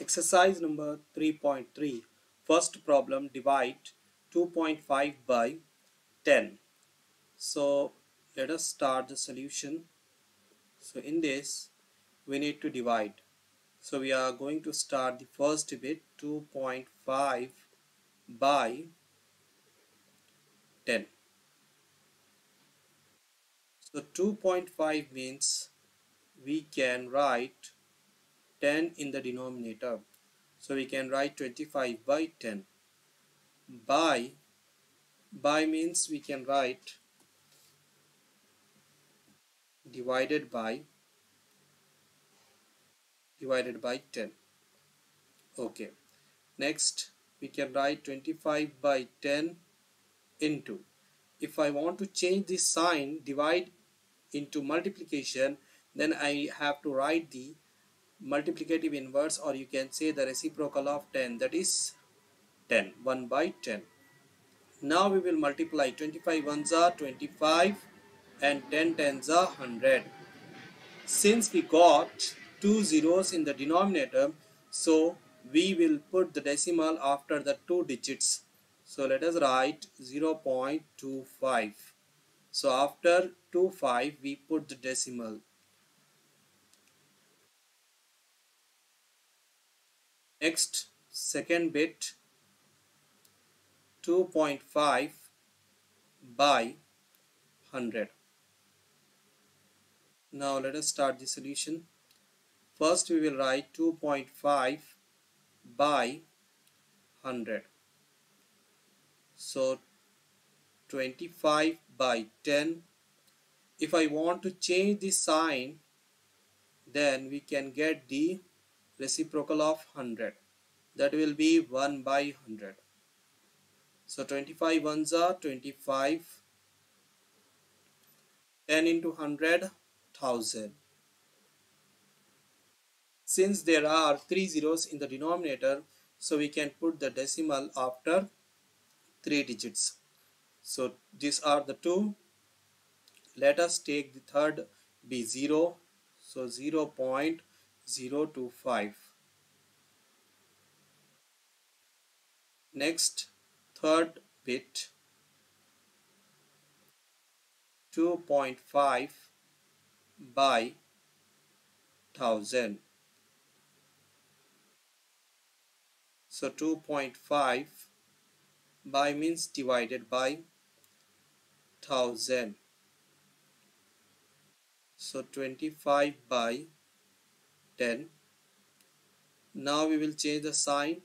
Exercise number 3.3 First problem divide 2.5 by 10 so let us start the solution. So in this we need to divide. So we are going to start the first bit 2.5 by 10 so 2.5 means we can write 10 in the denominator. So we can write 25 by 10 by by means we can write divided by divided by 10 okay. Next we can write 25 by 10 into. If I want to change the sign divide into multiplication then I have to write the multiplicative inverse or you can say the reciprocal of 10 that is 10 1 by 10 now we will multiply 25 ones are 25 and 10 tens are 100 since we got two zeros in the denominator so we will put the decimal after the two digits. So let us write 0.25 so after 25 we put the decimal Next, second bit 2.5 by 100. Now let us start the solution. First we will write 2.5 by 100. So 25 by 10. If I want to change the sign then we can get the reciprocal of 100 that will be 1 by 100 so 25 ones are 25 10 into 100 1000 since there are three zeros in the denominator so we can put the decimal after three digits. So these are the two. Let us take the third be 0 so 0 0 to 5 next third bit 2.5 by 1000 so 2.5 by means divided by 1000 so 25 by 10 now we will change the sign.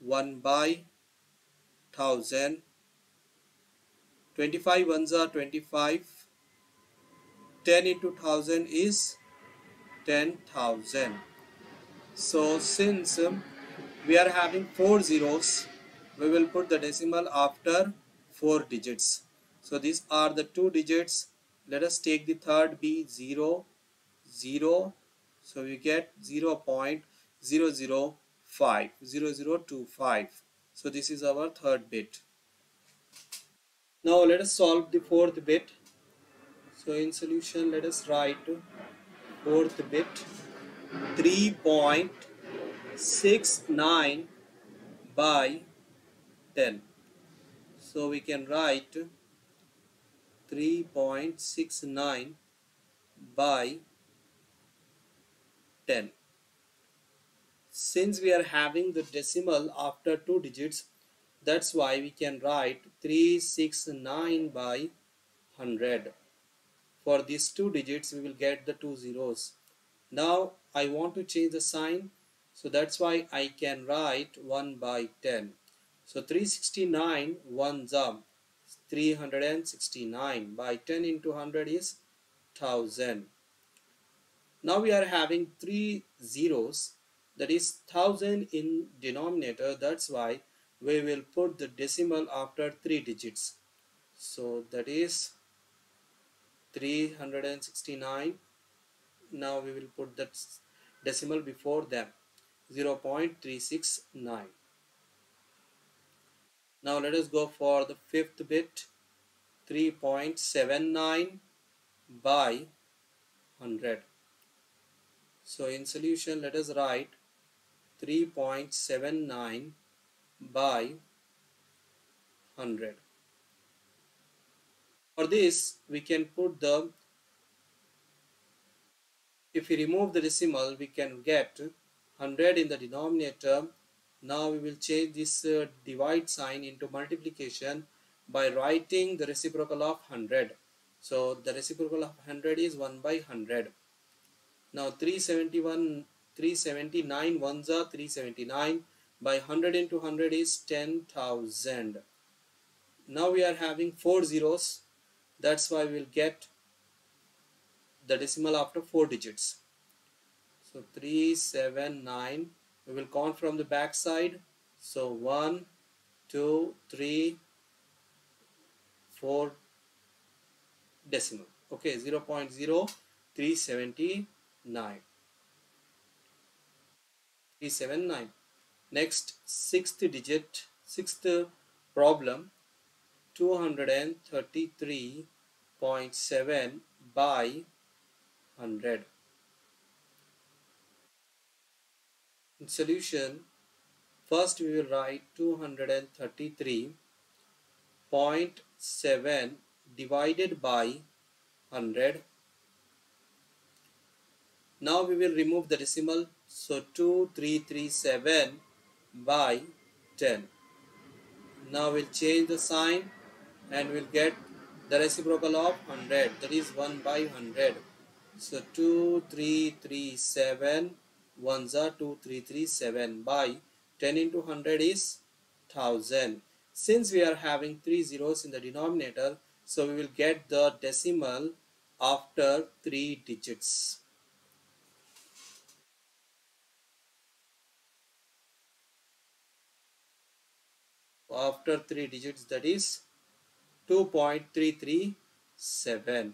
1 by 1000 25 ones are 25 10 into 1000 is 10,000 so since um, we are having four zeros we will put the decimal after four digits. So these are the two digits. Let us take the third be 0 0 so we get 0 0.005, 0025. So this is our third bit. Now let us solve the fourth bit. So in solution let us write fourth bit 3.69 by 10. So we can write 3.69 by 10 since we are having the decimal after two digits that's why we can write 369 by 100 for these two digits we will get the two zeros. Now I want to change the sign so that's why I can write 1 by 10 so 369 ones up 369 by 10 into 100 is 1000 now we are having three zeros that is 1000 in denominator that's why we will put the decimal after three digits. So that is 369 now we will put that decimal before them 0.369 now let us go for the fifth bit 3.79 by 100 so in solution let us write 3.79 by 100 for this we can put the if we remove the decimal we can get 100 in the denominator. Now we will change this uh, divide sign into multiplication by writing the reciprocal of 100 so the reciprocal of 100 is 1 by 100 now 371 379 ones are 379 by 100 into 100 is 10,000 now we are having four zeros. That's why we'll get the decimal after four digits. So 379 we will count from the back side. So 1 2 3 4 decimal. Okay 0 0.0379 379 next sixth digit sixth problem 233.7 by 100 in solution first we will write 233.7 divided by 100 now we will remove the decimal. So 2337 by 10 now we'll change the sign and we'll get the reciprocal of 100 that is 1 by 100 so 2337 ones are 2337 by 10 into 100 is 1000 since we are having three zeros in the denominator so we will get the decimal after three digits after three digits that is 2.337